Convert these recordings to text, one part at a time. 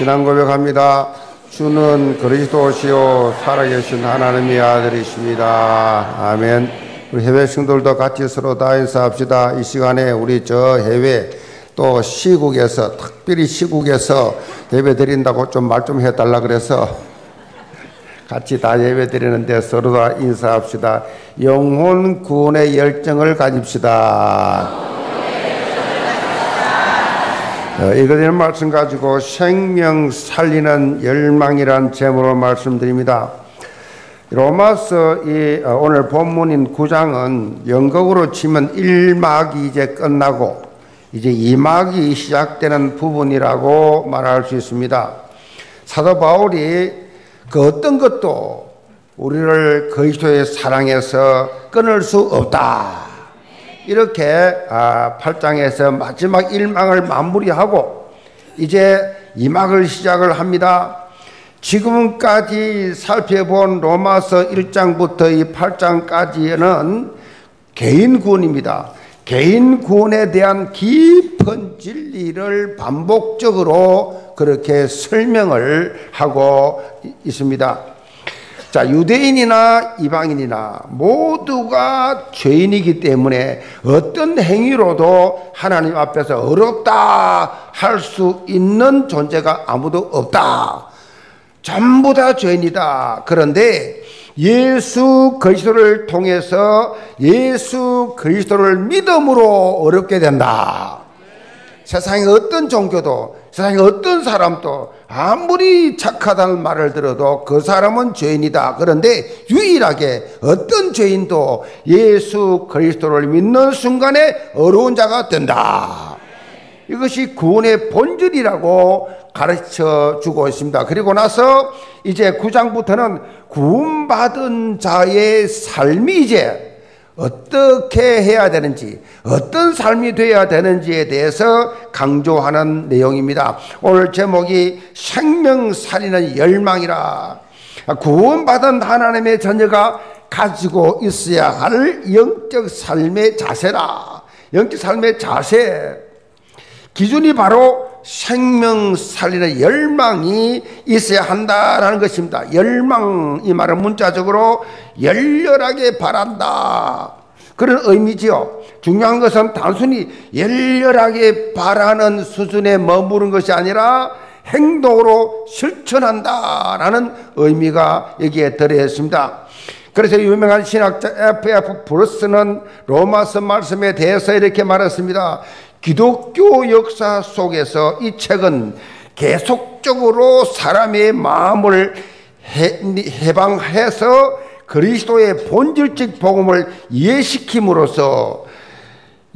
신앙 고백합니다. 주는 그리스도시요 살아계신 하나님의 아들이십니다. 아멘. 우리 해외 친구들도 같이 서로 다 인사합시다. 이 시간에 우리 저 해외 또 시국에서 특별히 시국에서 예배 드린다고 좀 말좀 해달라 그래서 같이 다 예배 드리는데 서로 다 인사합시다. 영혼 구원의 열정을 가집시다. 어, 이거된 말씀 가지고 생명 살리는 열망이란 제목으로 말씀드립니다. 로마서 이 어, 오늘 본문인 9장은 영국으로 치면 1막이 이제 끝나고 이제 2막이 시작되는 부분이라고 말할 수 있습니다. 사도 바울이 그 어떤 것도 우리를 그리스도의 사랑에서 끊을 수 없다. 이렇게 8장에서 아, 마지막 1막을 마무리하고 이제 2막을 시작을 합니다. 지금까지 살펴본 로마서 1장부터 이 8장까지는 개인 구원입니다. 개인 구원에 대한 깊은 진리를 반복적으로 그렇게 설명을 하고 있습니다. 자, 유대인이나 이방인이나 모두가 죄인이기 때문에 어떤 행위로도 하나님 앞에서 어렵다 할 수 있는 존재가 아무도 없다. 전부 다 죄인이다. 그런데 예수 그리스도를 통해서 예수 그리스도를 믿음으로 어렵게 된다. 세상의 어떤 종교도 세상의 어떤 사람도 아무리 착하다는 말을 들어도 그 사람은 죄인이다. 그런데 유일하게 어떤 죄인도 예수 그리스도를 믿는 순간에 어려운 자가 된다. 이것이 구원의 본질이라고 가르쳐 주고 있습니다. 그리고 나서 이제 9장부터는 구원받은 자의 삶이 이제 어떻게 해야 되는지, 어떤 삶이 되어야 되는지에 대해서 강조하는 내용입니다. 오늘 제목이 생명 살리는 열망이라. 구원받은 하나님의 자녀가 가지고 있어야 할 영적 삶의 자세라. 영적 삶의 자세. 기준이 바로 생명 살리는 열망이 있어야 한다라는 것입니다. 열망 이 말은 문자적으로 열렬하게 바란다. 그런 의미지요. 중요한 것은 단순히 열렬하게 바라는 수준에 머무른 것이 아니라 행동으로 실천한다라는 의미가 여기에 들어 있습니다. 그래서 유명한 신학자 F.F. 브루스는 로마서 말씀에 대해서 이렇게 말했습니다. 기독교 역사 속에서 이 책은 계속적으로 사람의 마음을 해 방해서 그리스도의 본질적 복음을 이해시킴으로써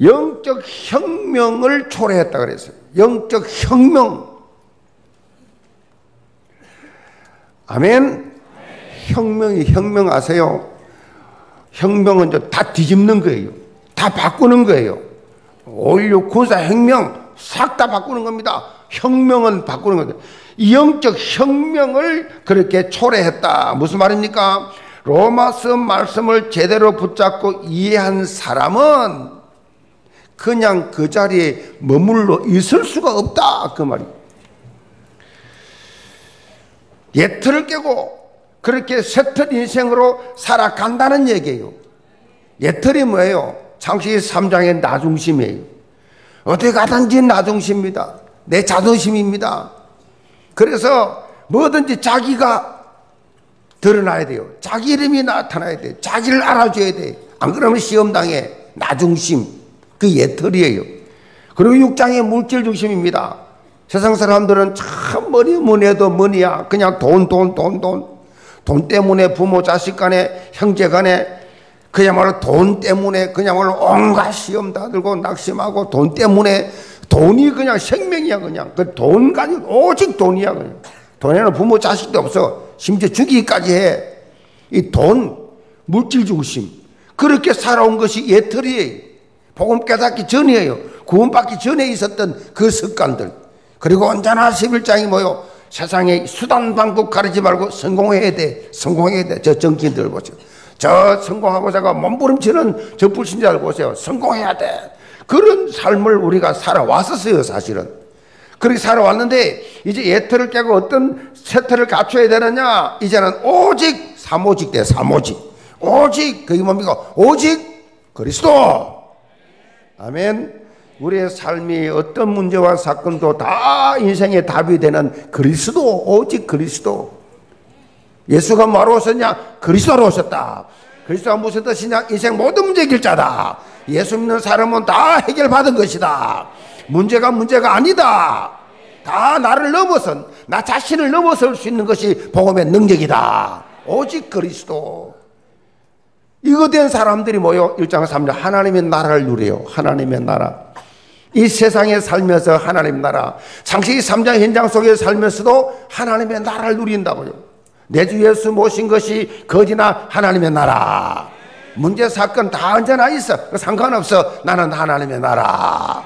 영적 혁명을 초래했다 그랬어요. 영적 혁명. 아멘. 혁명이 혁명 아세요? 혁명은 다 뒤집는 거예요. 다 바꾸는 거예요. 5.16 군사혁명 싹 다 바꾸는 겁니다. 혁명은 바꾸는 겁니다. 영적 혁명을 그렇게 초래했다. 무슨 말입니까? 로마서 말씀을 제대로 붙잡고 이해한 사람은 그냥 그 자리에 머물러 있을 수가 없다. 그 말이. 예틀을 깨고 그렇게 새틀 인생으로 살아간다는 얘기예요. 예틀이 뭐예요? 창세기 3장의 나중심이에요. 어디 가든지 나중심입니다. 내 자존심입니다. 그래서 뭐든지 자기가 드러나야 돼요. 자기 이름이 나타나야 돼. 자기를 알아줘야 돼. 안 그러면 시험당해. 나중심. 그 예털이에요. 그리고 육장의 물질 중심입니다. 세상 사람들은 참 머리 문해도 머니야. 그냥 돈, 돈, 돈, 돈. 돈 때문에 부모, 자식 간에, 형제 간에 그야말로 돈 때문에 그야말로 온갖 시험 다 들고 낙심하고 돈 때문에 돈이 그냥 생명이야 그냥. 그 돈 가지고 오직 돈이야 그냥. 돈에는 부모 자식도 없어. 심지어 죽이기까지 해 이 돈 물질 중심. 그렇게 살아온 것이 예틀이에요 복음 깨닫기 전이에요. 구원받기 전에 있었던 그 습관들. 그리고 언제나 11장이 뭐요? 세상에 수단 방법 가르지 말고 성공해야 돼. 성공해야 돼저 정치인들 보죠 저 성공하고자가 몸부림치는 저 불신자를 보세요. 성공해야 돼. 그런 삶을 우리가 살아왔었어요, 사실은. 그렇게 살아왔는데 이제 예틀을 깨고 어떤 세틀을 갖춰야 되느냐? 이제는 오직 사모직 대 사모직. 오직 그게 뭡니까? 오직 그리스도. 아멘. 우리의 삶이 어떤 문제와 사건도 다 인생의 답이 되는 그리스도 오직 그리스도. 예수가 뭐로 오셨냐? 그리스도로 오셨다. 그리스도가 무슨 뜻이냐? 인생 모든 문제 길자다. 예수 믿는 사람은 다 해결받은 것이다. 문제가 문제가 아니다. 다 나를 넘어선, 나 자신을 넘어설 수 있는 것이 복음의 능력이다. 오직 그리스도. 이거 된 사람들이 뭐요? 1장 3절 하나님의 나라를 누려요. 하나님의 나라. 이 세상에 살면서 하나님 나라. 창세기 3장 현장 속에 살면서도 하나님의 나라를 누린다고요. 내 주 예수 모신 것이 거지나 하나님의 나라. 문제 사건 다 언제나 있어. 상관없어. 나는 하나님의 나라.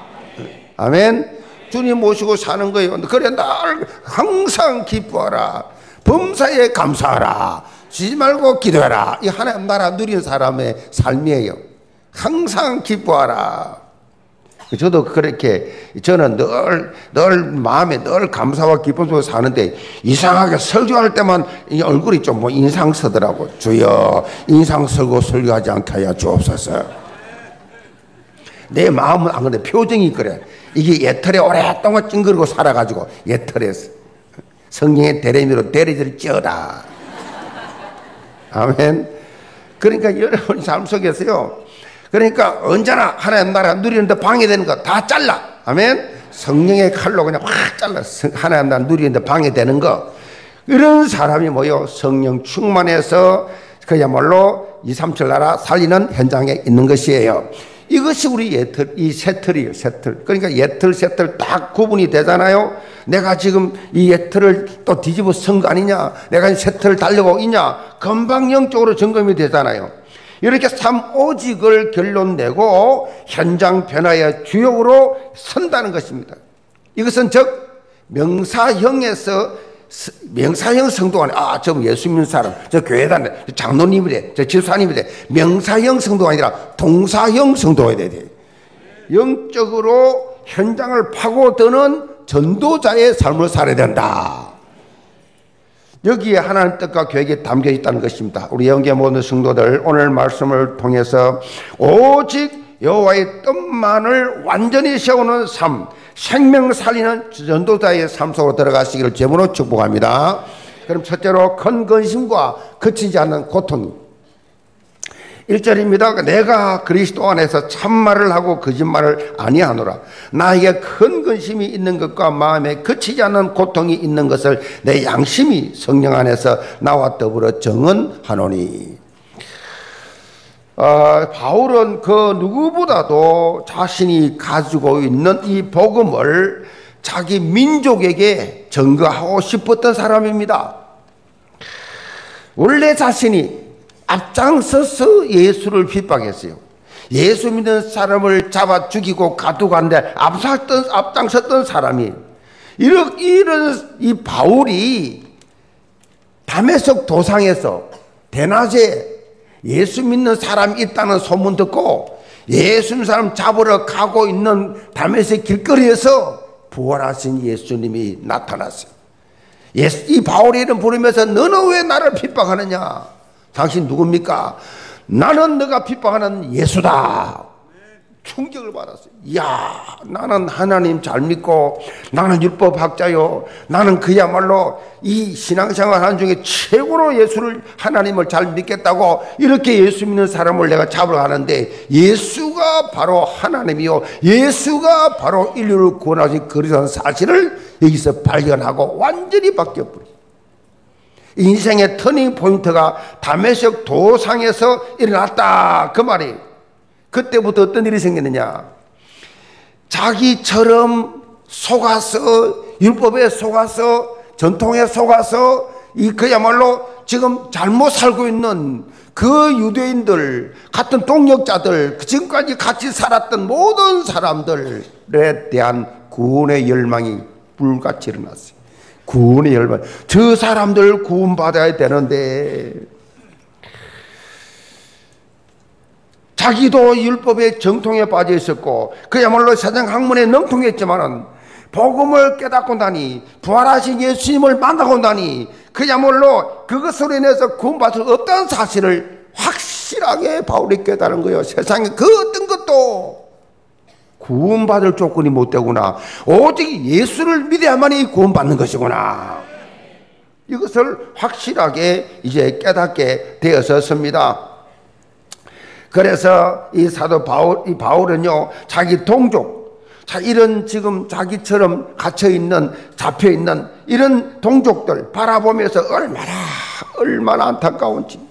아멘. 주님 모시고 사는 거예요. 그래 날 항상 기뻐하라. 범사에 감사하라. 지지 말고 기도해라. 이 하나님 나라 누린 사람의 삶이에요. 항상 기뻐하라. 저도 그렇게 저는 늘, 늘 마음에 늘 감사와 기쁨 속에 사는데 이상하게 설교할 때만 얼굴이 좀 뭐 인상 쓰더라고. 주여, 인상 쓰고 설교하지 않게 하여 주옵소서. 내 마음은 안 그래. 표정이 그래. 이게 예털에 오랫동안 찡그리고 살아가지고 예털에서 성령의 대레미로 대리를 찌어라. 아멘. 그러니까 여러분 삶 속에서요. 그러니까 언제나 하나님 나라 누리는데 방해되는 거 다 잘라. 아멘. 성령의 칼로 그냥 확 잘라. 하나님 나라 누리는데 방해되는 거. 이런 사람이 뭐요? 성령 충만해서 그야말로 2, 3천 나라 살리는 현장에 있는 것이에요. 이것이 우리 예틀, 이 세틀이에요, 세틀. 그러니까 예틀, 세틀 딱 구분이 되잖아요. 내가 지금 이 예틀을 또 뒤집어 쓴 거 아니냐? 내가 세틀을 달려고 있냐? 금방 영적으로 점검이 되잖아요. 이렇게 삼오직을 결론 내고 현장 변화의 주역으로 선다는 것입니다. 이것은 즉 명사형에서 명사형 아니라 아, 저 예수 믿는 사람, 저 교회단, 저 장로님이래, 저 집사님이래. 명사형 성도가 아니라 동사형 성도가 돼야 돼. 영적으로 현장을 파고드는 전도자의 삶을 살아야 된다. 여기에 하나님 뜻과 계획이 담겨 있다는 것입니다. 우리 영계 모든 성도들 오늘 말씀을 통해서 오직 여호와의 뜻만을 완전히 세우는 삶, 생명 살리는 전도자의 삶 속으로 들어가시기를 제문으로 축복합니다. 그럼 첫째로 큰 근심과 그치지 않는 고통. 1절입니다. 내가 그리스도 안에서 참말을 하고 거짓말을 아니하노라. 나에게 큰 근심이 있는 것과 마음에 그치지 않는 고통이 있는 것을 내 양심이 성령 안에서 나와 더불어 정언하노니. 어, 바울은 그 누구보다도 자신이 가지고 있는 이 복음을 자기 민족에게 증거하고 싶었던 사람입니다. 원래 자신이 앞장서서 예수를 핍박했어요. 예수 믿는 사람을 잡아 죽이고 가두고한데 앞섰던, 앞장섰던 사람이 이런, 이런 이 바울이 담에석 도상에서 대낮에 예수 믿는 사람이 있다는 소문 듣고 예수 믿는 사람 잡으러 가고 있는 담에색 길거리에서 부활하신 예수님이 나타났어요. 예수, 이 바울이 이름 부르면서 너는 왜 나를 핍박하느냐? 당신 누굽니까? 나는 너가 핍박하는 예수다. 충격을 받았어요. 야, 나는 하나님 잘 믿고 나는 율법 학자요. 나는 그야말로 이 신앙생활 하는 중에 최고로 예수를 하나님을 잘 믿겠다고 이렇게 예수 믿는 사람을 내가 잡으러 가는데 예수가 바로 하나님이요. 예수가 바로 인류를 구원하신 그리스도 사실을 여기서 발견하고 완전히 바뀌어 버렸어요. 인생의 터닝 포인트가 담에색 도상에서 일어났다. 그 말이에요. 그때부터 어떤 일이 생겼느냐? 자기처럼 속아서 율법에 속아서 전통에 속아서 이 그야말로 지금 잘못 살고 있는 그 유대인들 같은 동력자들 지금까지 같이 살았던 모든 사람들에 대한 구원의 열망이 불같이 일어났어요. 구원의 열망. 저 사람들 구원받아야 되는데 자기도 율법의 정통에 빠져 있었고 그야말로 세상 학문에 능통했지만은 복음을 깨닫고 나니 부활하신 예수님을 만나고 나니 그야말로 그것으로 인해서 구원받을 어떤 사실을 확실하게 바울이 깨달은 거예요. 세상에 그 어떤 것도 구원받을 조건이 못 되구나. 오직 예수를 믿어야만이 구원받는 것이구나. 이것을 확실하게 이제 깨닫게 되었었습니다. 그래서 이 사도 바울, 이 바울은요, 자기 동족, 자, 이런 지금 자기처럼 갇혀있는, 잡혀있는 이런 동족들 바라보면서 얼마나, 얼마나 안타까운지.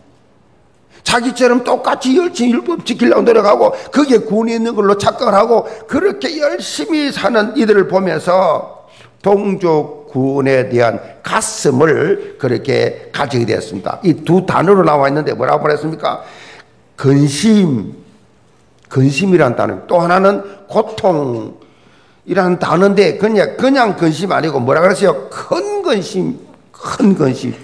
자기처럼 똑같이 열심히 율법 지키려고 노력하고 그게 구원이 있는 걸로 착각을 하고 그렇게 열심히 사는 이들을 보면서 동족 구원에 대한 가슴을 그렇게 가지게 되었습니다. 이 두 단어로 나와 있는데 뭐라고 말했습니까? 근심, 근심이란 단어. 또 하나는 고통 이라는 단어인데 그냥 그냥 근심 아니고 뭐라 그랬어요? 큰 근심, 큰 근심,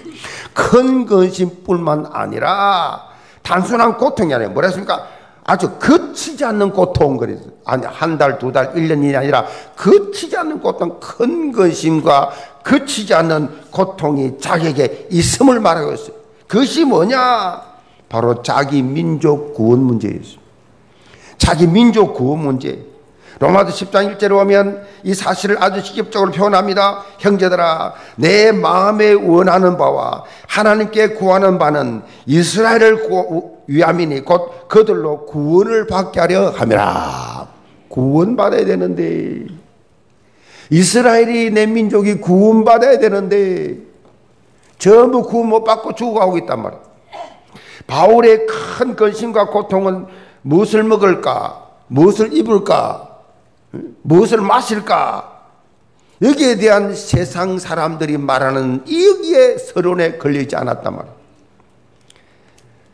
큰 근심뿐만 아니라 단순한 고통이 아니라 뭐라 했습니까? 아주 그치지 않는 고통 그래서 아니 한 달, 두 달, 일 년이 아니라 그치지 않는 고통, 큰 근심과 그치지 않는 고통이 자기에게 있음을 말하고 있어요. 그것이 뭐냐? 바로 자기 민족 구원 문제였어요. 자기 민족 구원 문제. 로마서 10장 1절에 보면 이 사실을 아주 직접적으로 표현합니다. 형제들아, 내 마음에 원하는 바와 하나님께 구하는 바는 이스라엘을 위함이니 곧 그들로 구원을 받게 하려 함이라. 구원받아야 되는데, 이스라엘이 내 민족이 구원받아야 되는데, 전부 구원 못 받고 죽어가고 있단 말이야. 바울의 큰 근심과 고통은 무엇을 먹을까? 무엇을 입을까? 무엇을 마실까? 여기에 대한 세상 사람들이 말하는 여기에 서론에 걸리지 않았단 말이에요.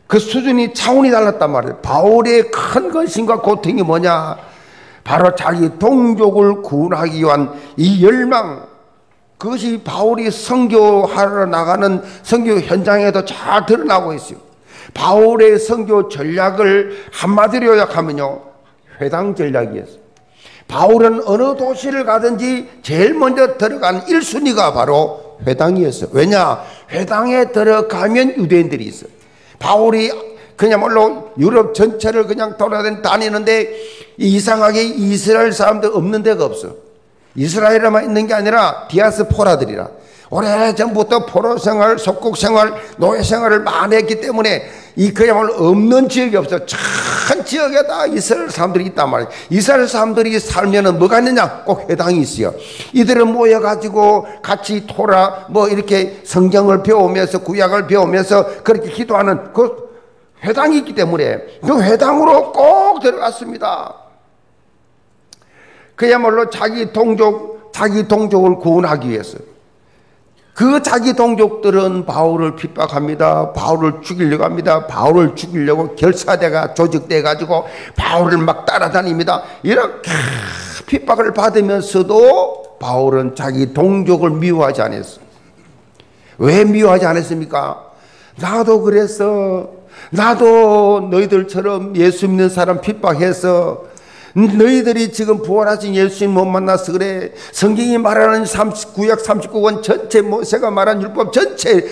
그 수준이 차원이 달랐단 말이에요. 바울의 큰 근심과 고통이 뭐냐? 바로 자기 동족을 구원하기 위한 이 열망, 그것이 바울이 성교하러 나가는 성교 현장에도 잘 드러나고 있어요. 바울의 성교 전략을 한마디로 요약하면요. 회당 전략이었어요. 바울은 어느 도시를 가든지 제일 먼저 들어간 1순위가 바로 회당이었어요. 왜냐? 회당에 들어가면 유대인들이 있어요. 바울이 그냥말로 유럽 전체를 그냥 돌아다니는데 이상하게 이스라엘 사람들 없는 데가 없어. 이스라엘에만 있는 게 아니라 디아스포라들이라. 오래전부터 포로 생활, 속국 생활, 노예 생활을 많이 했기 때문에 이 그야말로 없는 지역이 없어. 큰 지역에 다 이스라엘 사람들이 있단 말이에요. 이스라엘 사람들이 살면은 뭐가 있느냐? 꼭 회당이 있어요. 이들은 모여가지고 같이 토라, 뭐 이렇게 성경을 배우면서 구약을 배우면서 그렇게 기도하는 그 회당이 있기 때문에 그 회당으로 꼭 들어갔습니다. 그야말로 자기 동족, 자기 동족을 구원하기 위해서. 그 자기 동족들은 바울을 핍박합니다. 바울을 죽이려고 합니다. 바울을 죽이려고 결사대가 조직돼 가지고 바울을 막 따라다닙니다. 이렇게 핍박을 받으면서도 바울은 자기 동족을 미워하지 않았어. 왜 미워하지 않았습니까? 나도 그랬어. 나도 너희들처럼 예수 믿는 사람 핍박해서 너희들이 지금 부활하신 예수님 못 만나서 그래. 성경이 말하는 39약 39권 전체 모세가 말한 율법 전체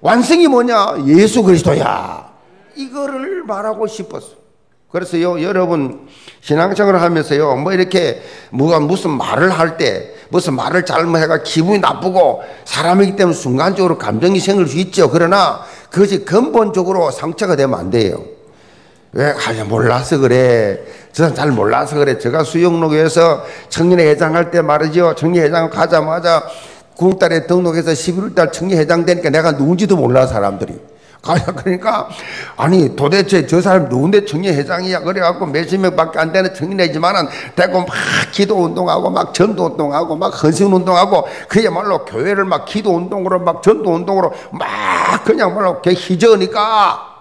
완성이 뭐냐? 예수 그리스도야. 이거를 말하고 싶었어. 그래서요, 여러분, 신앙생활을 하면서요, 뭐 이렇게, 뭐가 무슨 말을 할 때, 무슨 말을 잘못해가 기분이 나쁘고, 사람이기 때문에 순간적으로 감정이 생길 수 있죠. 그러나, 그것이 근본적으로 상처가 되면 안 돼요. 왜? 아, 몰라서 그래. 저는 잘 몰라서 그래. 제가 수영록에서 청년회 회장할 때 말이죠. 청년 회장 가자마자 9월달에 등록해서 11월달 청년 회장 되니까 내가 누군지도 몰라 사람들이. 그러니까 아니 도대체 저 사람 누군데 청년 회장이야 그래갖고 몇십 명밖에 안 되는 청년회지만은 대고 막 기도 운동하고 막 전도 운동하고 막 헌신 운동하고 그야말로 교회를 막 기도 운동으로 막 전도 운동으로 막 그냥 말로 희저으니까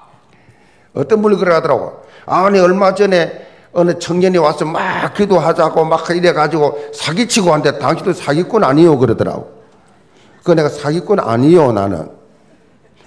어떤 분이 그래 하더라고 아니 얼마 전에 어느 청년이 와서 막 기도하자고 막 이래가지고 사기치고 한데 당신도 사기꾼 아니요 그러더라고. 그 내가 사기꾼 아니요 나는.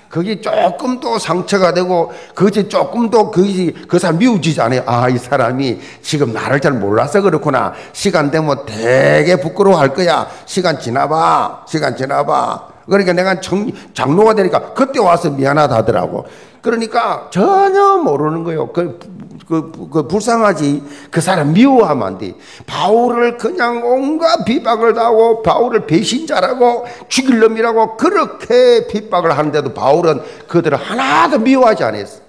거기 조금도 상처가 되고 그것이 조금도 그것이 그 사람 미워지지 않아요. 아, 이 사람이 지금 나를 잘 몰라서 그렇구나. 시간 되면 되게 부끄러워할 거야. 시간 지나봐. 시간 지나봐. 그러니까 내가 정, 장로가 되니까 그때 와서 미안하다 하더라고. 그러니까 전혀 모르는 거예요. 그, 그, 그 불쌍하지. 그 사람 미워하면 안 돼. 바울을 그냥 온갖 비박을 당하고 바울을 배신자라고 죽일 놈이라고 그렇게 핍박을 하는데도 바울은 그들을 하나도 미워하지 않았어.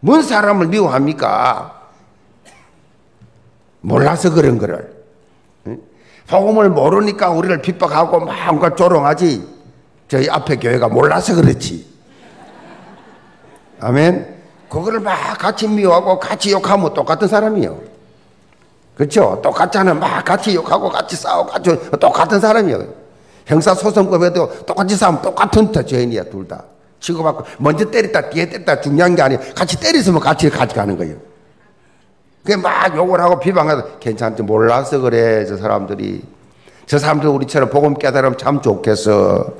뭔 사람을 미워합니까? 몰라서 그런 거를. 복음을 모르니까 우리를 핍박하고 마음껏 조롱하지. 저희 앞에 교회가 몰라서 그렇지. 아멘. 그거를 막 같이 미워하고 같이 욕하면 똑같은 사람이요. 그렇죠? 똑같잖아요. 막 같이 욕하고 같이 싸우고 같이 똑같은 사람이요. 형사소송법에도 똑같이 싸우면 똑같은 죄인이야, 둘 다. 치고받고 먼저 때렸다 뒤에 때렸다 중요한 게 아니에요. 같이 때렸으면 같이 가져가는 거예요. 그막 욕을 하고 비방하고 괜찮지 몰라서 그래 저 사람들이 저 사람들 우리처럼 복음 깨달으면 참 좋겠어.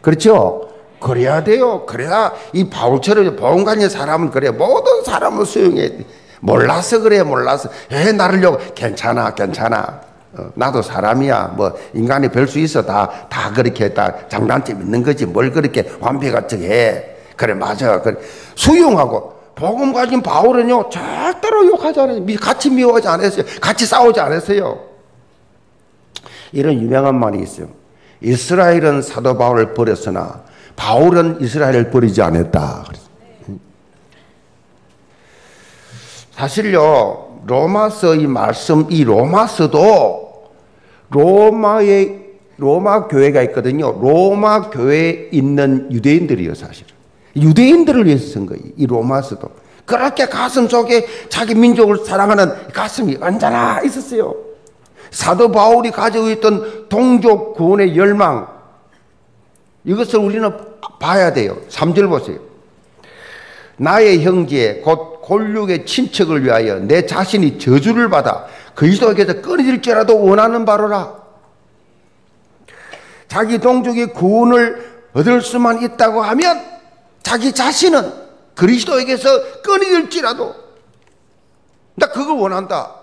그렇죠? 그래야 돼요. 그래야 이 바울처럼 보험관의 사람은 그래. 모든 사람을 수용해. 몰라서 그래, 몰라서. 에, 나를 욕, 괜찮아, 괜찮아. 어, 나도 사람이야. 뭐, 인간이 별 수 있어. 다, 다 그렇게 다 장단점 있는 거지. 뭘 그렇게 완벽하게 해. 그래, 맞아. 그래. 수용하고. 복음 가진 바울은요, 절대로 욕하지 않아요. 같이 미워하지 않았어요. 같이 싸우지 않았어요. 이런 유명한 말이 있어요. 이스라엘은 사도 바울을 버렸으나 바울은 이스라엘을 버리지 않았다. 사실요, 로마서 이 말씀, 이 로마서도 로마의, 로마 교회가 있거든요. 로마 교회에 있는 유대인들이요, 사실. 유대인들을 위해서 쓴 거예요. 이 로마서도. 그렇게 가슴 속에 자기 민족을 사랑하는 가슴이 언제나 있었어요. 사도 바울이 가지고 있던 동족 구원의 열망, 이것을 우리는 봐야 돼요. 3절 보세요. 나의 형제 곧 골육의 친척을 위하여 내 자신이 저주를 받아 그리스도에게서 끊어질지라도 원하는 바로라. 자기 동족의 구원을 얻을 수만 있다고 하면 자기 자신은 그리스도에게서 끊어질지라도 나 그걸 원한다.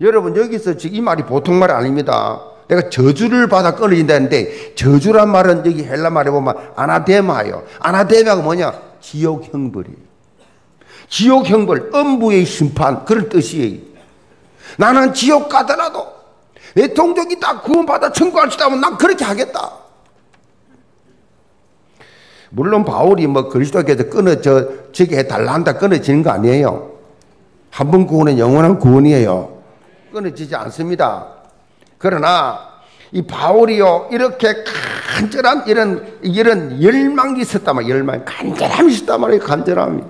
여러분 여기서 지금 이 말이 보통 말 아닙니다. 내가 저주를 받아 끊어진다는데 저주란 말은 여기 헬라 말에 보면 아나데마요. 아나데마가 뭐냐? 지옥 형벌이에요. 지옥 형벌, 엄부의 심판 그런 뜻이에요. 나는 지옥 가더라도 내 동족이 다 구원받아 천국할 수 있다면 난 그렇게 하겠다. 물론 바울이 뭐 그리스도께서 끊어져 지게 해달라 한다 끊어지는 거 아니에요. 한 번 구원은 영원한 구원이에요. 끊어지지 않습니다. 그러나 이 바울이요 이렇게 간절한 이런 이런 열망이 있었단 말이에요. 열망, 간절함이 있었단 말이에요. 간절함이.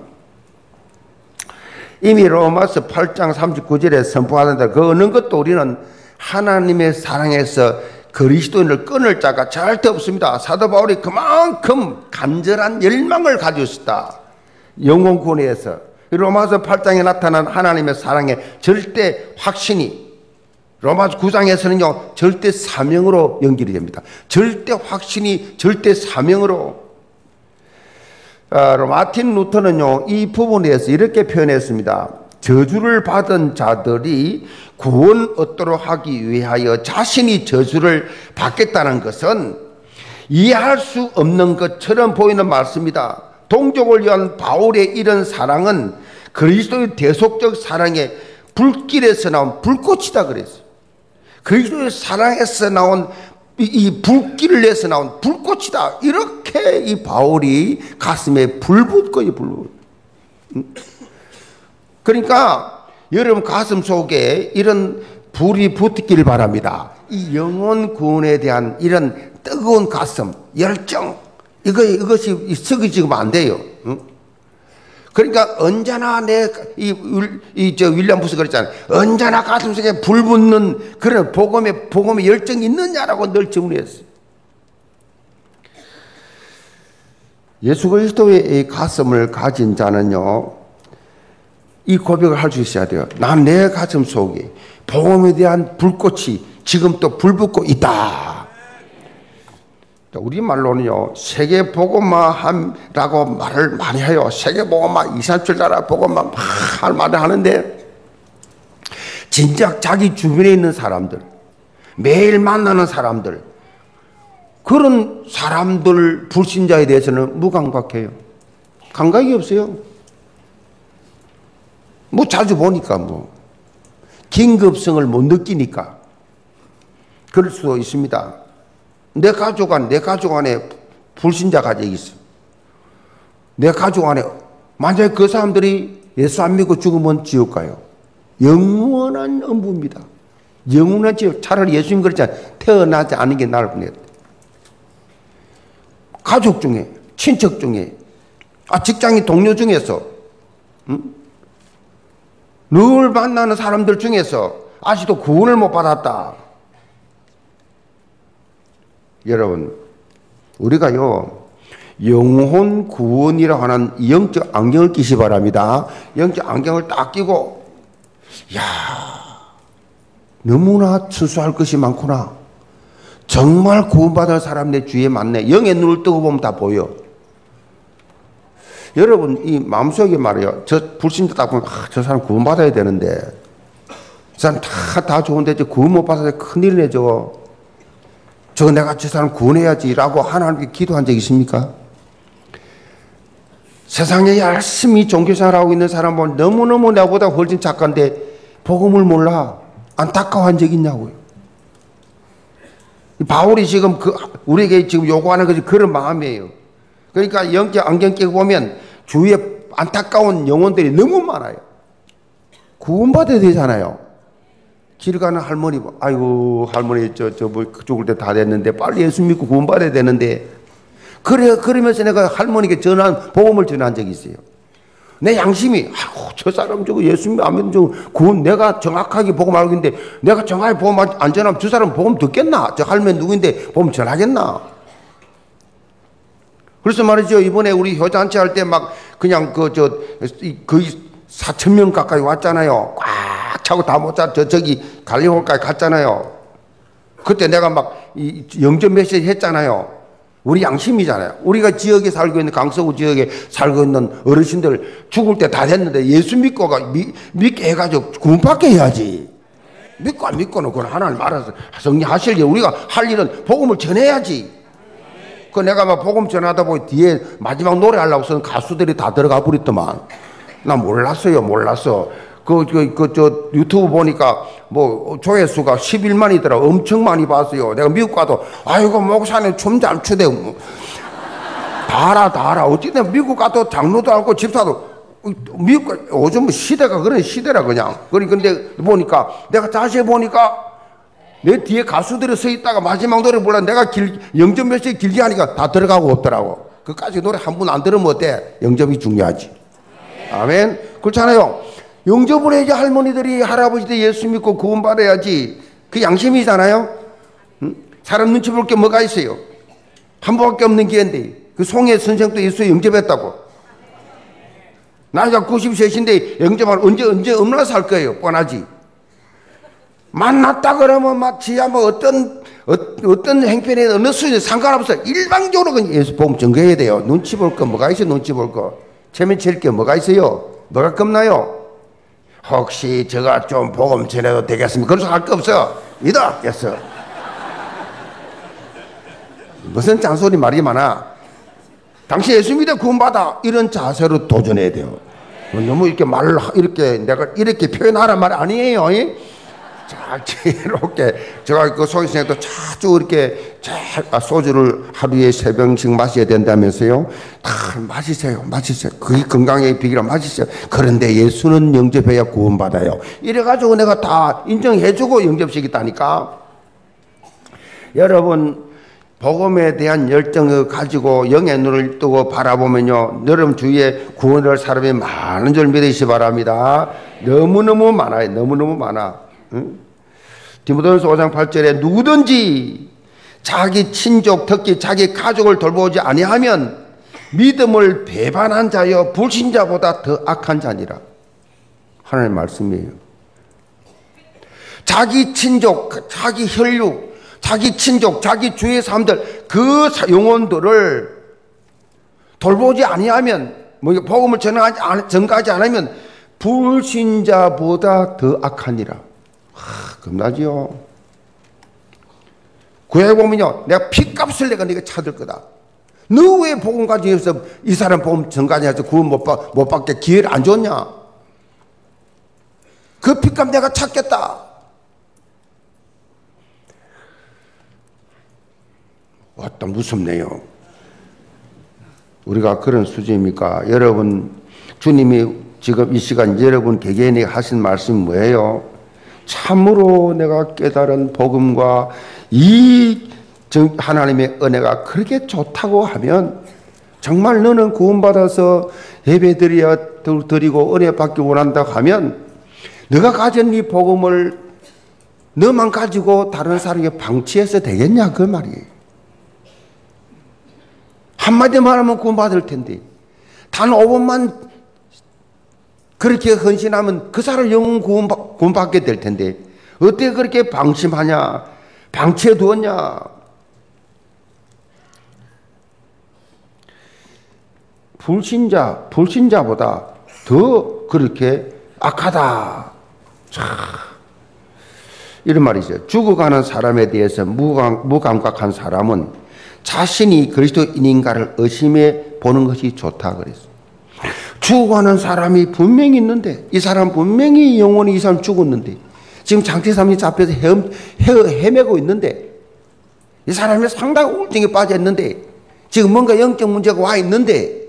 이미 로마서 8장 39절에 선포하는데 그 어느 것도 우리는 하나님의 사랑에서 그리스도인을 끊을 자가 절대 없습니다. 사도 바울이 그만큼 간절한 열망을 가지고 있었다. 영혼 구원에서 로마서 8장에 나타난 하나님의 사랑의 절대 확신이 로마 9장에서는요, 절대 사명으로 연결이 됩니다. 절대 확신이 절대 사명으로. 아, 마틴 루터는요, 이 부분에 서 이렇게 표현했습니다. 저주를 받은 자들이 구원 얻도록 하기 위하여 자신이 저주를 받겠다는 것은 이해할 수 없는 것처럼 보이는 말씀이다. 동족을 위한 바울의 이런 사랑은 그리스도의 대속적 사랑의 불길에서 나온 불꽃이다 그랬어요. 그리스도의 사랑에서 나온 이 불길을 내서 나온 불꽃이다. 이렇게 이 바울이 가슴에 불 붙고 불 붙. 그러니까 여러분 가슴 속에 이런 불이 붙기를 바랍니다. 이 영혼 구원에 대한 이런 뜨거운 가슴, 열정, 이거, 이것이 썩어지면 안 돼요. 응? 그러니까 언제나 내, 이, 이, 저, 윌리엄 부스 그랬잖아요. 언제나 가슴속에 불 붙는 그런 복음의, 복음의 열정이 있느냐라고 늘 질문했어요. 예수 그리스도의 가슴을 가진 자는요, 이 고백을 할 수 있어야 돼요. 난 내 가슴 속에 복음에 대한 불꽃이 지금 또 불붙고 있다. 우리말로는요, 세계 보고마함이라고 말을 많이 해요. 세계 보고마 2, 3, 7 나라 보고마 할 말을 하는데, 진작 자기 주변에 있는 사람들, 매일 만나는 사람들, 그런 사람들, 불신자에 대해서는 무감각해요. 감각이 없어요. 뭐 자주 보니까 뭐. 긴급성을 못 느끼니까. 그럴 수도 있습니다. 내 가족 안, 내 가족 안에 불신자 가족이 있어. 내 가족 안에, 만약에 그 사람들이 예수 안 믿고 죽으면 지옥 가요. 영원한 음부입니다. 영원한 지옥. 차라리 예수님 그랬잖아. 태어나지 않은 게 나을 뻔했다. 가족 중에, 친척 중에, 아, 직장인 동료 중에서, 응? 늘 만나는 사람들 중에서 아직도 구원을 못 받았다. 여러분, 우리가요, 영혼 구원이라 하는 영적 안경을 끼시 바랍니다. 영적 안경을 딱 끼고, 야 너무나 추수할 것이 많구나. 정말 구원받을 사람 내 주위에 많네. 영의 눈을 뜨고 보면 다 보여. 여러분, 이 마음속에 말이요. 저 불신자 딱 보면, 아, 저 사람 구원받아야 되는데, 저 사람 다, 다 좋은데, 저 구원 못 받아서 큰일 내죠. 저 내가 저 사람 구원해야지라고 하나님께 기도한 적 있습니까? 세상에 열심히 종교생활하고 있는 사람은 너무너무 나보다 훨씬 착한데, 복음을 몰라. 안타까워한 적 있냐고요. 바울이 지금 그, 우리에게 지금 요구하는 것이 그런 마음이에요. 그러니까 영적 안경 끼고 보면 주위에 안타까운 영혼들이 너무 많아요. 구원받아야 되잖아요. 길 가는 할머니, 아이고, 할머니, 저, 저, 뭐, 죽을 때 다 됐는데, 빨리 예수 믿고 구원받아야 되는데, 그래, 그러면서 내가 할머니께 전한, 복음을 전한 적이 있어요. 내 양심이, 아이고, 저 사람 저거 예수 믿, 안 믿는 저 구원 내가 정확하게 복음 알고 있는데, 내가 정확하게 복음 안 전하면 저 사람 복음 듣겠나? 저 할머니 누구인데 복음 전하겠나? 그래서 말이죠. 이번에 우리 효잔치 할 때 막 그냥 그, 저, 거의 4천 명 가까이 왔잖아요. 꽉 차고 다 못 자, 저, 저기 갈리올까지 갔잖아요. 그때 내가 막 영전 메시지 했잖아요. 우리 양심이잖아요. 우리가 지역에 살고 있는 강서구 지역에 살고 있는 어르신들 죽을 때 다 됐는데 예수 믿고가 미, 믿게 해가지고 구원받게 해야지. 믿고 안 믿고는 그건 하나님 알아서 정리하실 일 우리가 할 일은 복음을 전해야지. 그 내가 막 복음 전하다 보니 뒤에 마지막 노래 하려고 선 가수들이 다 들어가 버렸더만. 나 몰랐어요, 몰랐어. 그, 그, 그, 저, 유튜브 보니까 뭐 조회수가 11만이더라. 엄청 많이 봤어요. 내가 미국 가도, 아이고, 목사님 춤 잘 추대. 다 알아, 다 알아. 어쨌든 미국 가도 장로도 알고 집사도 미국, 요즘 시대가 그런 시대라, 그냥. 그니, 근데 보니까, 내가 다시 보니까 내 뒤에 가수들이 서 있다가 마지막 노래 불러 내가 길, 영접 몇시 길게 하니까 다 들어가고 없더라고. 그까지 노래 한번안 들으면 어때? 영접이 중요하지. 아멘. 그렇잖아요. 영접을 해야지 할머니들이 할아버지들 예수 믿고 구원받아야지. 그 양심이잖아요. 응? 사람 눈치 볼 게 뭐가 있어요? 한 번밖에 없는 기회인데. 그 송해 선생도 예수 영접했다고. 나이가 93인데 영접할 언제, 언제 얼마나 살 거예요? 뻔하지. 만났다 그러면 마치야 뭐 어떤 어, 떤 행편에 어느 수준에 상관없어 일방적으로 그냥 예수 복음 전거해야 돼요. 눈치 볼 거 뭐가 있어 눈치 볼 거. 체면칠 게 뭐가 있어요? 뭐가 겁나요? 혹시 제가 좀 복음 전해도 되겠습니까? 그런 소리 할거 없어. 믿어. 무슨 짠소리 말이 많아. 당신 예수 믿어 구원받아. 이런 자세로 도전해야 돼요. 너무 이렇게 말을, 이렇게 내가 이렇게 표현하란 말 아니에요. 잘 지혜롭게 제가 그 소위생도 자주 이렇게 잘 아, 소주를 하루에 세 병씩 마셔야 된다면서요. 다 마시세요, 마시세요. 그게 건강의 비결라 마시세요. 그런데 예수는 영접해야 구원받아요. 이래가지고 내가 다 인정해주고 영접시켰다니까. 여러분 복음에 대한 열정을 가지고 영의 눈을 뜨고 바라보면요. 여러분 주위에 구원할 사람이 많은 줄 믿으시 바랍니다. 너무너무 많아요. 너무너무 많아. 응? 디모데전서 5장 8절에 누구든지 자기 친족 특히 자기 가족을 돌보지 아니하면 믿음을 배반한 자여 불신자보다 더 악한 자니라. 하나님 말씀이에요. 자기 친족, 자기 혈육, 자기 친족, 자기 주위의 사람들 그 영혼들을 돌보지 아니하면 뭐 복음을 전하지 전가하지 않으면 불신자보다 더 악하니라. 하, 겁나지요. 구약에 보면요, 내가 피값을 내가 네가 찾을 거다. 너 왜 복음 가지고서 이 사람 복음 전가해서 구원 못, 받, 못 받게 기회를 안 줬냐? 그 피값 내가 찾겠다. 왔다 무섭네요. 우리가 그런 수준입니까? 여러분, 주님이 지금 이 시간 여러분 개개인이 하신 말씀이 뭐예요? 참으로 내가 깨달은 복음과 이 하나님의 은혜가 그렇게 좋다고 하면 정말 너는 구원받아서 예배 드려 드리고 은혜 받기 원한다고 하면 너가 가진 이 복음을 너만 가지고 다른 사람에게 방치해서 되겠냐 그 말이에요. 한마디만 하면 구원받을 텐데 단 5분만 그렇게 헌신하면 그 사람 영혼 구원받, 게 될 텐데 어떻게 그렇게 방심하냐? 방치해 두었냐? 불신자 불신자보다 더 그렇게 악하다. 자, 이런 말이죠. 죽어가는 사람에 대해서 무감, 무감각한 사람은 자신이 그리스도인인가를 의심해 보는 것이 좋다 그랬어. 죽어가는 사람이 분명히 있는데 이 사람 분명히 영혼이 이 사람 죽었는데 지금 장태삼이 잡혀서 헤엄, 헤, 매고 있는데 이 사람이 상당히 우울증에 빠져 있는데 지금 뭔가 영적 문제가 와 있는데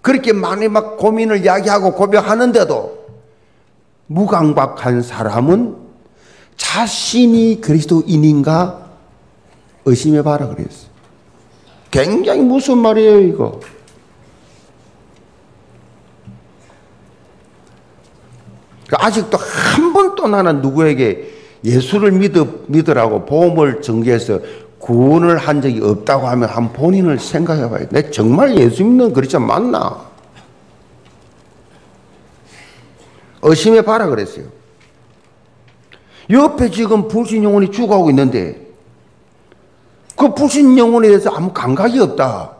그렇게 많이 막 고민을 이야기하고 고백하는데도 무감각한 사람은 자신이 그리스도인인가 의심해 봐라 그랬어. 굉장히 무슨 말이에요, 이거? 그러니까 아직도 한 번도 나는 누구에게 예수를 믿어, 믿으라고 보험을 전개해서 구원을 한 적이 없다고 하면 한 본인을 생각해 봐야 돼. 내 정말 예수 믿는 그리스도 맞나? 의심해 봐라 그랬어요. 옆에 지금 불신 영혼이 죽어가고 있는데 그 부신 영혼에 대해서 아무 감각이 없다.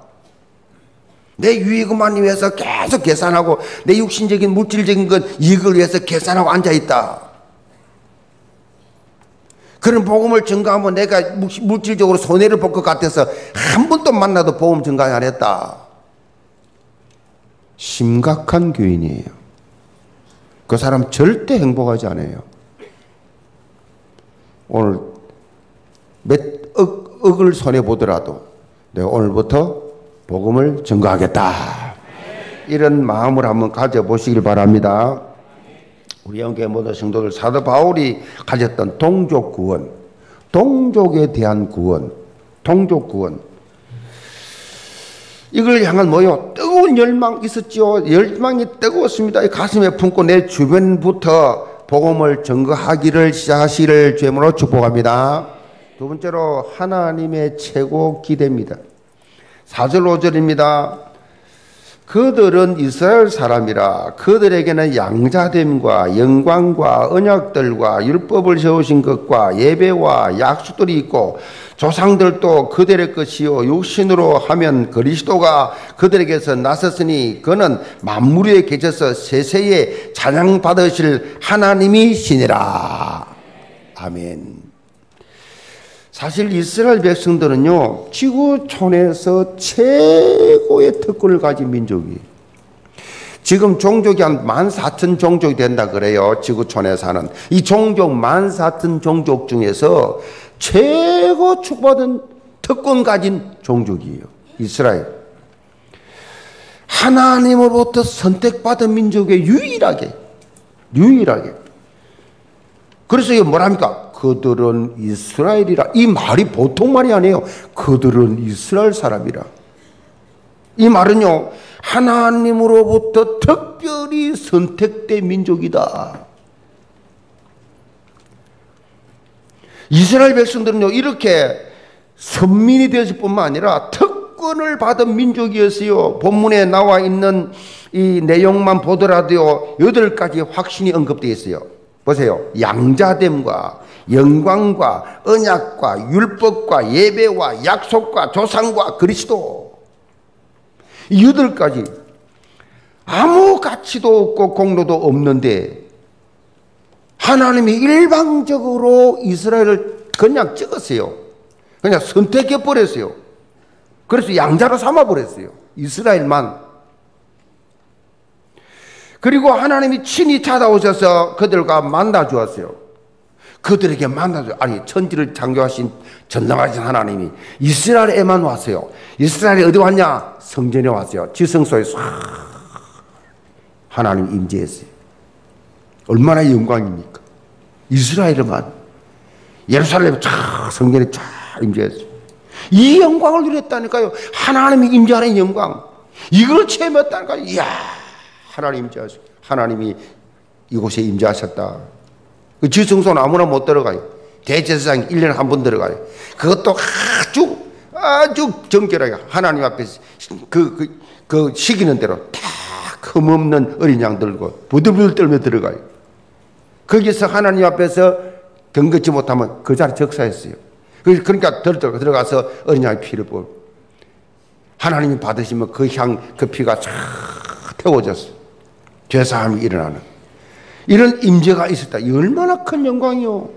내 유익만 위해서 계속 계산하고 내 육신적인 물질적인 것 이익을 위해서 계산하고 앉아 있다. 그런 복음을 증가하면 내가 물질적으로 손해를 볼 것 같아서 한 번도 만나도 복음 증가 안 했다. 심각한 교인이에요. 그 사람 절대 행복하지 않아요. 오늘 몇 억, 억을 손해 보더라도 내가 오늘부터 복음을 증거하겠다. 이런 마음을 한번 가져보시길 바랍니다. 우리 영계 모든 성도들 사도 바울이 가졌던 동족 구원, 동족에 대한 구원, 동족 구원. 이걸 향한 뭐요? 뜨거운 열망 있었죠. 열망이 뜨거웠습니다. 가슴에 품고 내 주변부터 복음을 증거하기를 시작하시를 죄물로 축복합니다. 두 번째로 하나님의 최고 기대입니다. 4절 5절입니다. 그들은 이스라엘 사람이라 그들에게는 양자됨과 영광과 언약들과 율법을 세우신 것과 예배와 약속들이 있고 조상들도 그들의 것이요 육신으로 하면 그리스도가 그들에게서 나섰으니 그는 만물 위에 계셔서 세세에 찬양 받으실 하나님이시니라 아멘. 사실 이스라엘 백성들은요, 지구촌에서 최고의 특권을 가진 민족이에요. 지금 종족이 한 만 사천 종족이 된다 그래요. 지구촌에 사는. 이 종족 만 사천 종족 중에서 최고 축복받은 특권 가진 종족이에요. 이스라엘. 하나님으로부터 선택받은 민족의 유일하게, 유일하게. 그래서 이게 뭐랍니까? 그들은 이스라엘이라. 이 말이 보통 말이 아니에요. 그들은 이스라엘 사람이라. 이 말은요, 하나님으로부터 특별히 선택된 민족이다. 이스라엘 백성들은요, 이렇게 선민이 되었을 뿐만 아니라 특권을 받은 민족이었어요. 본문에 나와 있는 이 내용만 보더라도요, 여덟 가지 확신이 언급되어 있어요. 보세요. 양자됨과 영광과 언약과 율법과 예배와 약속과 조상과 그리스도 가지 아무 가치도 없고 공로도 없는데 하나님이 일방적으로 이스라엘을 그냥 찍었어요. 그냥 선택해 버렸어요. 그래서 양자로 삼아 버렸어요. 이스라엘만. 그리고 하나님이 친히 찾아오셔서 그들과 만나 주었어요. 그들에게 만나 주 아니 천지를 창조하신 전능하신 하나님이 이스라엘에만 왔어요. 이스라엘이 어디 왔냐? 성전에 왔어요. 지성소에 싹 하나님 임재했어요. 얼마나 영광입니까? 이스라엘만 예루살렘 쫙 성전에 쫙 임재했어요. 이 영광을 누렸다니까요. 하나님이 임재하는 영광. 이걸 체험했다니까요. 이야, 하나님 임재하셨 하나님이 이곳에 임재하셨다. 그 지성소는 아무나 못 들어가요. 대제사장 1년에 한 번 들어가요. 그것도 아주, 아주 정결하게 하나님 앞에 그, 그, 그 시키는 대로 딱 흠없는 어린 양 들고 부들부들 떨며 들어가요. 거기서 하나님 앞에서 경거치 못하면 그 자리 적사했어요. 그러니까 들어가서 어린 양의 피를 부어. 하나님이 받으시면 그 향, 그 피가 쫙 태워졌어. 죄사함이 일어나는. 이런 임재가 있었다. 얼마나 큰 영광이요.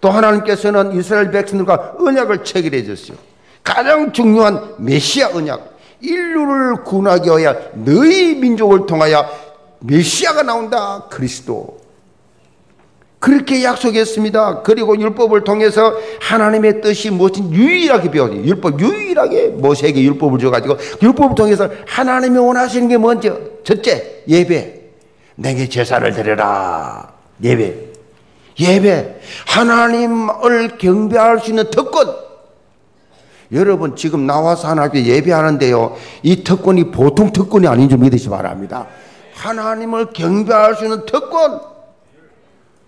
또 하나님께서는 이스라엘 백성들과 언약을 체결해 줬어요. 가장 중요한 메시아 언약. 인류를 구원하기 위하여 너희 민족을 통하여 메시아가 나온다. 그리스도. 그렇게 약속했습니다. 그리고 율법을 통해서 하나님의 뜻이 무엇인 유일하게 배웠어요. 율법 유일하게 모세에게 율법을 줘가지고 율법을 통해서 하나님이 원하시는 게 먼저 첫째 예배. 내게 제사를 드려라. 예배. 예배. 하나님을 경배할 수 있는 특권. 여러분 지금 나와서 하나님께 예배하는데요. 이 특권이 보통 특권이 아닌 줄 믿으시 기 바랍니다. 하나님을 경배할 수 있는 특권.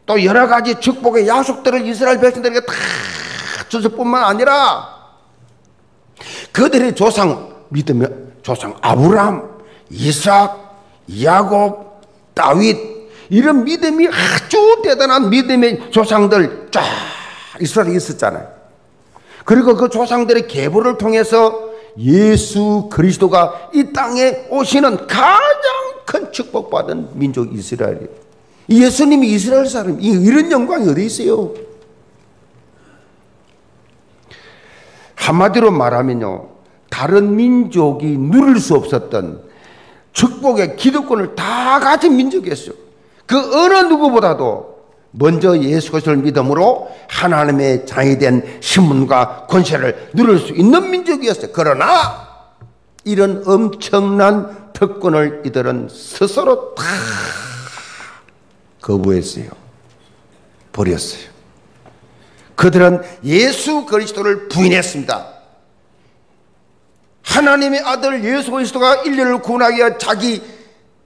또 여러 가지 축복의 약속들을 이스라엘 백성들에게 다 줬을 뿐만 아니라 그들의 조상 믿으며 조상 아브라함, 이삭, 야곱, 다윗 이런 믿음이 아주 대단한 믿음의 조상들 쫙 이스라엘에 있었잖아요. 그리고 그 조상들의 계보를 통해서 예수 그리스도가 이 땅에 오시는 가장 큰 축복받은 민족 이스라엘이에요. 예수님이 이스라엘 사람, 이런 영광이 어디 있어요? 한마디로 말하면요, 다른 민족이 누릴 수 없었던 축복의 기득권을 다 가진 민족이었어요. 그 어느 누구보다도 먼저 예수 그리스도를 믿음으로 하나님의 장이 된 신문과 권세를 누릴 수 있는 민족이었어요. 그러나 이런 엄청난 특권을 이들은 스스로 다 거부했어요. 버렸어요. 그들은 예수 그리스도를 부인했습니다. 하나님의 아들 예수 그리스도가 인류를 구원하기 위해 자기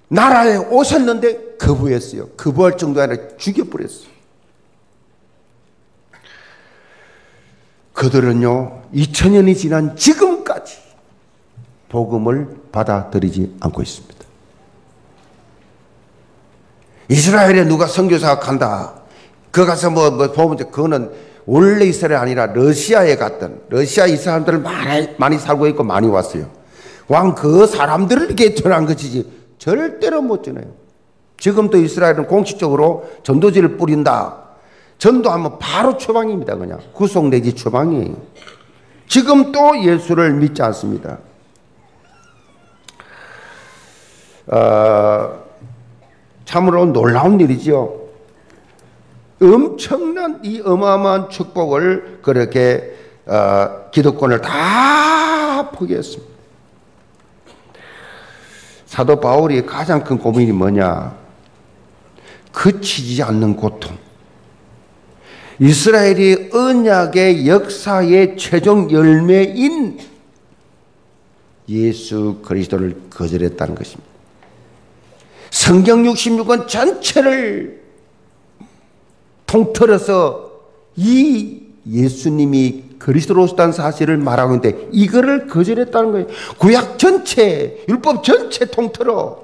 나라에 오셨는데 거부했어요. 거부할 정도 아니라 죽여버렸어요. 그들은요, 2000년이 지난 지금까지 복음을 받아들이지 않고 있습니다. 이스라엘에 누가 선교사가 간다. 그 가서 뭐, 뭐 보면 그거는 원래 이스라엘 아니라 러시아에 갔던 러시아 이 사람들을 많이, 많이 살고 있고 많이 왔어요. 왕 그 사람들을 이렇게 전한 것이지 절대로 못 전해요. 지금도 이스라엘은 공식적으로 전도지를 뿌린다. 전도하면 바로 추방입니다. 그냥 구속 내지 추방이에요. 지금 또 예수를 믿지 않습니다. 어, 참으로 놀라운 일이지요. 엄청난 이 어마어마한 축복을 그렇게 어, 기득권을 다 포기했습니다. 사도 바울이 가장 큰 고민이 뭐냐? 그치지 않는 고통. 이스라엘이 언약의 역사의 최종 열매인 예수 그리스도를 거절했다는 것입니다. 성경 66권 전체를 통틀어서 이 예수님이 그리스도로서다는 사실을 말하고 있는데 이거를 거절했다는 거예요. 구약 전체, 율법 전체 통틀어.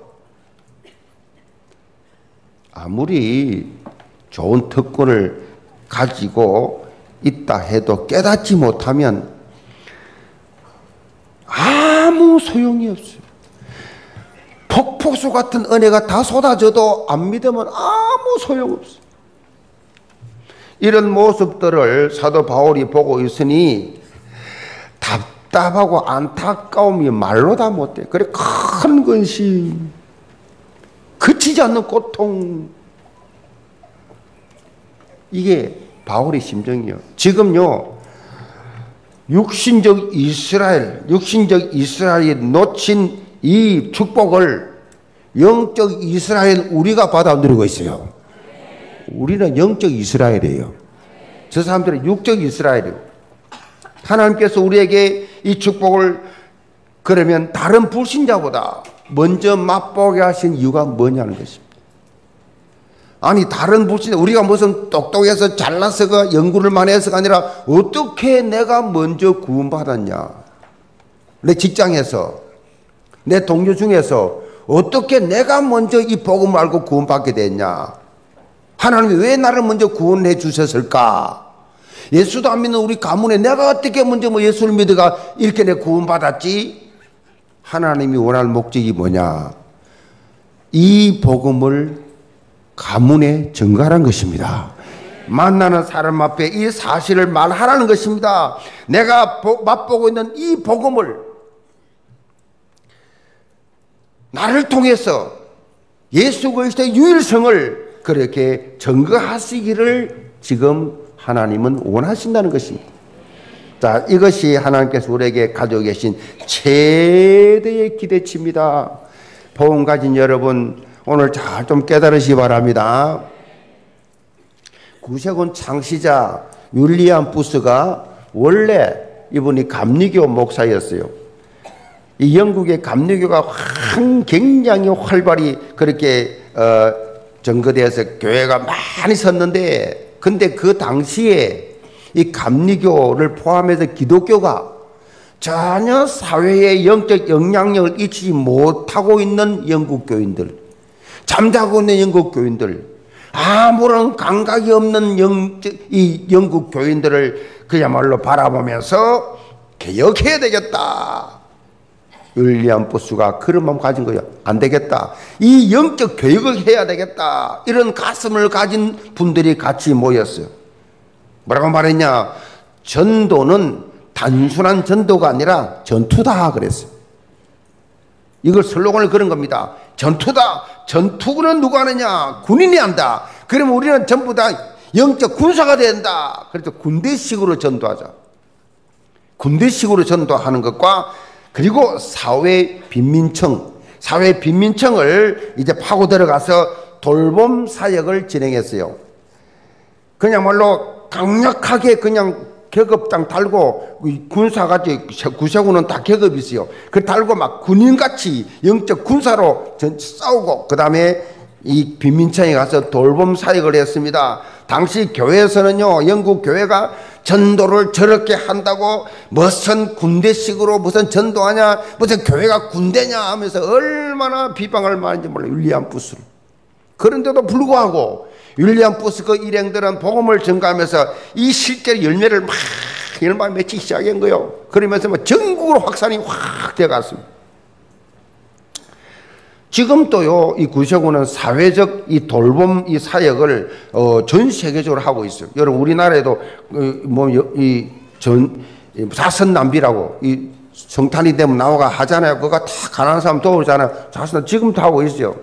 아무리 좋은 특권을 가지고 있다 해도 깨닫지 못하면 아무 소용이 없어요. 폭포수 같은 은혜가 다 쏟아져도 안 믿으면 아무 소용없어요. 이런 모습들을 사도 바울이 보고 있으니 답답하고 안타까움이 말로 다 못돼. 그래 큰 근심, 그치지 않는 고통. 이게 바울의 심정이요. 지금요, 육신적 이스라엘, 육신적 이스라엘이 놓친 이 축복을 영적 이스라엘 우리가 받아 누리고 있어요. 우리는 영적 이스라엘이에요. 저 사람들은 육적 이스라엘이에요. 하나님께서 우리에게 이 축복을 그러면 다른 불신자보다 먼저 맛보게 하신 이유가 뭐냐는 것입니다. 아니 다른 불신자 우리가 무슨 똑똑해서 잘나서가 연구를 많이 해서가 아니라 어떻게 내가 먼저 구원받았냐 내 직장에서 내 동료 중에서 어떻게 내가 먼저 이 복음을 알고 구원받게 됐냐 하나님이 왜 나를 먼저 구원해 주셨을까 예수도 안 믿는 우리 가문에 내가 어떻게 먼저 뭐 예수를 믿어가 이렇게 내 구원받았지 하나님이 원할 목적이 뭐냐 이 복음을 가문에 증가하는 것입니다. 만나는 사람 앞에 이 사실을 말하라는 것입니다. 내가 맛보고 있는 이 복음을 나를 통해서 예수 그리스도의 유일성을 그렇게 증거하시기를 지금 하나님은 원하신다는 것입니다. 자, 이것이 하나님께서 우리에게 가지고 계신 최대의 기대치입니다. 복음 가진 여러분, 오늘 잘 좀 깨달으시 바랍니다. 구세군 창시자 율리안 부스가 원래 이분이 감리교 목사였어요. 이 영국의 감리교가 굉장히 활발히 그렇게 어, 전거되어서 교회가 많이 섰는데 근데 그 당시에 이 감리교를 포함해서 기독교가 전혀 사회에 영적 영향력을 끼치지 못하고 있는 영국 교인들 잠자고 있는 영국 교인들, 아무런 감각이 없는 영, 이 영국 교인들을 그야말로 바라보면서 개혁해야 되겠다. 윌리엄 부스가 그런 마음 가진 거예요. 안 되겠다. 이 영적 교육을 해야 되겠다. 이런 가슴을 가진 분들이 같이 모였어요. 뭐라고 말했냐? 전도는 단순한 전도가 아니라 전투다 그랬어요. 이걸 슬로건을 그런 겁니다. 전투다. 전투는 누가 하느냐? 군인이 한다. 그러면 우리는 전부 다 영적 군사가 된다. 그래서 군대식으로 전도하자. 군대식으로 전도하는 것과 그리고 사회 빈민청, 사회 빈민청을 이제 파고 들어가서 돌봄 사역을 진행했어요. 그냥말로 강력하게 그냥 계급장 달고 군사같이 구세군은 다 계급이 있어요. 그 달고 막 군인같이 영적 군사로 싸우고 그 다음에 이 빈민청에 가서 돌봄 사역을 했습니다. 당시 교회에서는요, 영국 교회가 전도를 저렇게 한다고 무슨 군대식으로 무슨 전도하냐, 무슨 교회가 군대냐 하면서 얼마나 비방을 많은지 몰라요. 윌리엄 부스를. 그런데도 불구하고 윌리엄 부스 그 일행들은 복음을 전가하면서 이 실제 열매를 막 열매 맺기 시작한 거요. 그러면서 뭐 전국으로 확산이 확 되어갔습니다. 지금 또요, 이 구세군은 사회적 이 돌봄 이 사역을 어, 전 세계적으로 하고 있어요. 여러분, 우리나라에도 어, 뭐이 전, 자선남비라고 이 성탄이 되면 나와가 하잖아요. 그거 다 가난한 사람 도우잖아요. 자선 지금도 하고 있어요.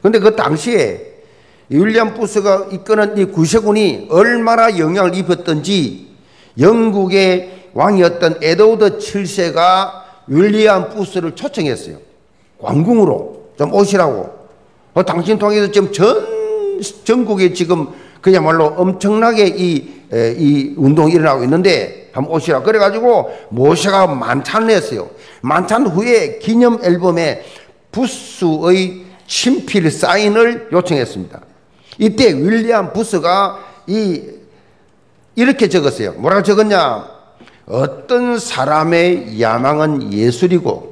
근데 그 당시에 윌리엄 부스가 이끄는 이 구세군이 얼마나 영향을 입었던지 영국의 왕이었던 에드워드 7세가 윌리엄 부스를 초청했어요. 왕궁으로 좀 오시라고. 어, 당신 통해서 지금 전 전국에 지금 그야말로 엄청나게 이, 에, 이 운동이 일어나고 있는데 한번 오시라. 그래가지고 모셔가 만찬을 했어요. 만찬 후에 기념 앨범에 부스의 친필 사인을 요청했습니다. 이때 윌리엄 부스가 이 이렇게 적었어요. 뭐라고 적었냐? 어떤 사람의 야망은 예술이고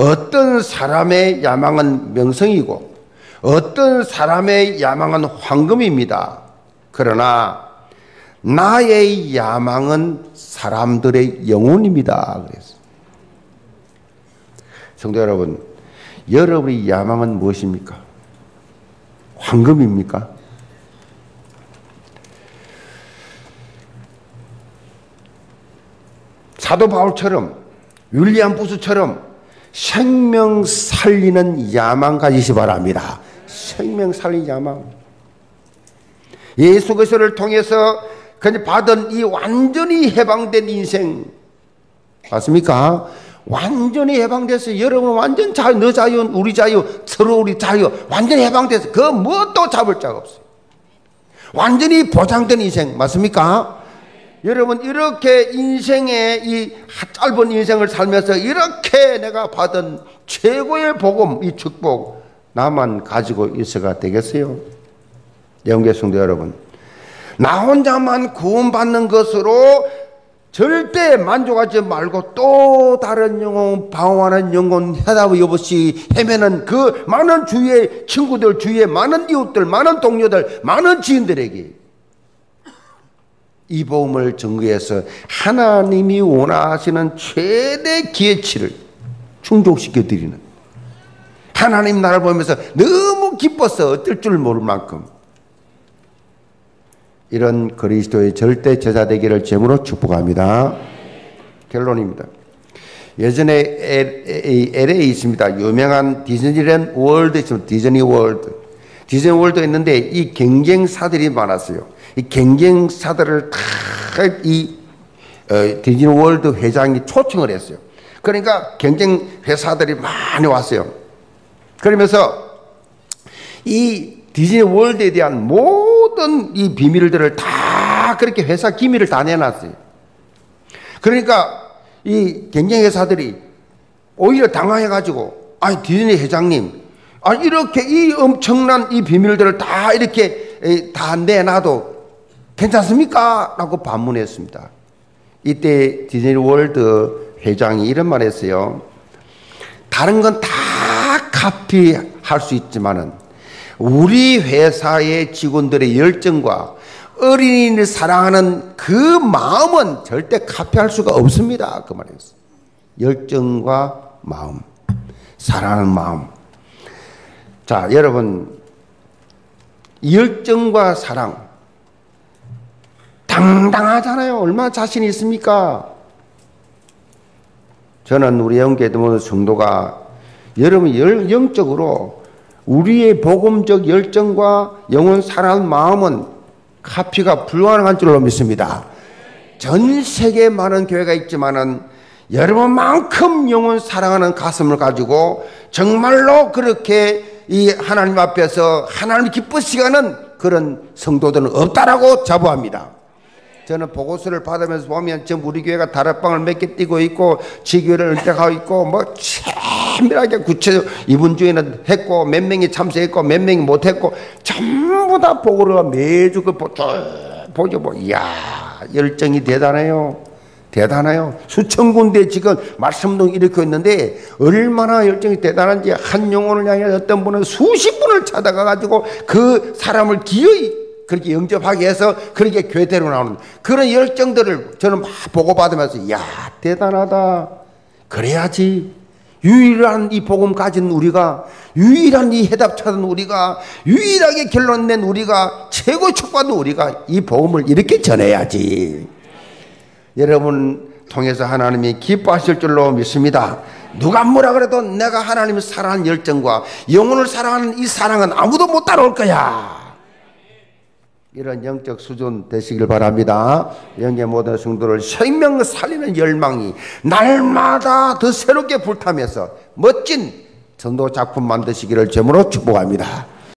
어떤 사람의 야망은 명성이고 어떤 사람의 야망은 황금입니다. 그러나 나의 야망은 사람들의 영혼입니다. 그래서 성도 여러분, 여러분의 야망은 무엇입니까? 황금입니까? 사도 바울처럼 윌리엄 부스처럼 생명 살리는 야망 가지시 바랍니다. 생명 살리는 야망. 예수 그리스도를 통해서 받은 이 완전히 해방된 인생 맞습니까? 완전히 해방돼서 여러분 완전 자유, 너 자유, 우리 자유, 서로 우리 자유 완전히 해방돼서 그 무엇도 잡을 자가 없어요. 완전히 보장된 인생 맞습니까? 여러분 이렇게 인생의 이 짧은 인생을 살면서 이렇게 내가 받은 최고의 복음 이 축복 나만 가지고 있어가 되겠어요? 영계 성도 여러분 나 혼자만 구원받는 것으로 절대 만족하지 말고 또 다른 영혼, 방황하는 영혼, 해답이 없이 헤매는 그 많은 주위의 친구들, 주위의 많은 이웃들, 많은 동료들, 많은 지인들에게 이 복음을 증거해서 하나님이 원하시는 최대 기회치를 충족시켜 드리는 하나님 나를 보면서 너무 기뻐서 어떨 줄 모를 만큼 이런 그리스도의 절대 제자 되기를 제물로 축복합니다. 결론입니다. 예전에 LA 있습니다. 유명한 디즈니랜드 월드 있습니다. 디즈니 월드. 디즈니 월드 있는데 이 경쟁사들이 많았어요. 이 경쟁사들을 다이 어, 디즈니 월드 회장이 초청을 했어요. 그러니까 경쟁 회사들이 많이 왔어요. 그러면서 이 디즈니 월드에 대한 모든 이 비밀들을 다 그렇게 회사 기밀을 다 내놨어요. 그러니까 이 경쟁 회사들이 오히려 당황해가지고 아니 디즈니 회장님 아 이렇게 이 엄청난 이 비밀들을 다 이렇게 다 내놔도 괜찮습니까? 라고 반문했습니다. 이때 디즈니 월드 회장이 이런 말 했어요. 다른 건 다 카피할 수 있지만은 우리 회사의 직원들의 열정과 어린이를 사랑하는 그 마음은 절대 카피할 수가 없습니다. 그 말이었어요. 열정과 마음, 사랑하는 마음. 자, 여러분, 열정과 사랑. 당당하잖아요. 얼마나 자신 있습니까? 저는 우리 영계도 성도가 여러분 영적으로 우리의 복음적 열정과 영혼 사랑하는 마음은 카피가 불가능한 줄로 믿습니다. 전 세계에 많은 교회가 있지만은 여러분만큼 영혼 사랑하는 가슴을 가지고 정말로 그렇게 이 하나님 앞에서 하나님 기쁘시게 하는 그런 성도들은 없다라고 자부합니다. 저는 보고서를 받으면서 보면 지금 우리 교회가 다락방을 몇 개 띄고 있고 지교를 은택하고 있고 뭐 친밀하게 구체적 이분 중에는 했고 몇 명이 참석했고 몇 명이 못했고 전부 다 보고를 매주 그 보죠 뭐 이야 열정이 대단해요. 대단해요. 수천 군데 지금 말씀동 일으켜 있는데 얼마나 열정이 대단한지 한 영혼을 향해 어떤 분은 수십 분을 찾아가 가지고 그 사람을 기어이 그렇게 영접하게 해서 그렇게 교회대로 나오는 그런 열정들을 저는 막 보고받으면서 야 대단하다. 그래야지. 유일한 이 복음 가진 우리가 유일한 이 해답 찾은 우리가 유일하게 결론 낸 우리가 최고 축받은 우리가 이 복음을 이렇게 전해야지 여러분 통해서 하나님이 기뻐하실 줄로 믿습니다 누가 뭐라 그래도 내가 하나님을 사랑하는 열정과 영혼을 사랑하는 이 사랑은 아무도 못 따라올 거야 이런 영적 수준 되시길 바랍니다. 영계 모든 성도를 생명 살리는 열망이 날마다 더 새롭게 불타면서 멋진 전도 작품 만드시기를 점으로 축복합니다.